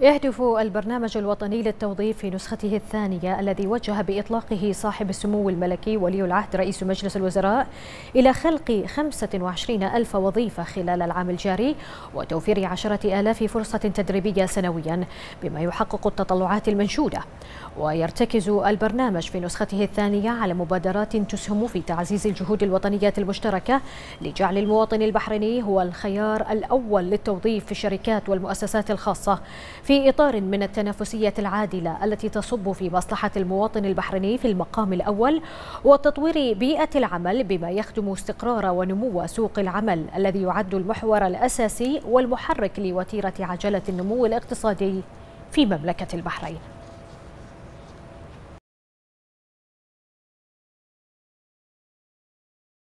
يهدف البرنامج الوطني للتوظيف في نسخته الثانية الذي وجه بإطلاقه صاحب السمو الملكي ولي العهد رئيس مجلس الوزراء إلى خلق 25 ألف وظيفة خلال العام الجاري وتوفير عشرة آلاف فرصة تدريبية سنويا بما يحقق التطلعات المنشودة. ويرتكز البرنامج في نسخته الثانية على مبادرات تسهم في تعزيز الجهود الوطنية المشتركة لجعل المواطن البحريني هو الخيار الأول للتوظيف في الشركات والمؤسسات الخاصة في إطار من التنافسية العادلة التي تصب في مصلحة المواطن البحريني في المقام الأول وتطوير بيئة العمل بما يخدم استقرار ونمو سوق العمل الذي يعد المحور الأساسي والمحرك لوتيرة عجلة النمو الاقتصادي في مملكة البحرين.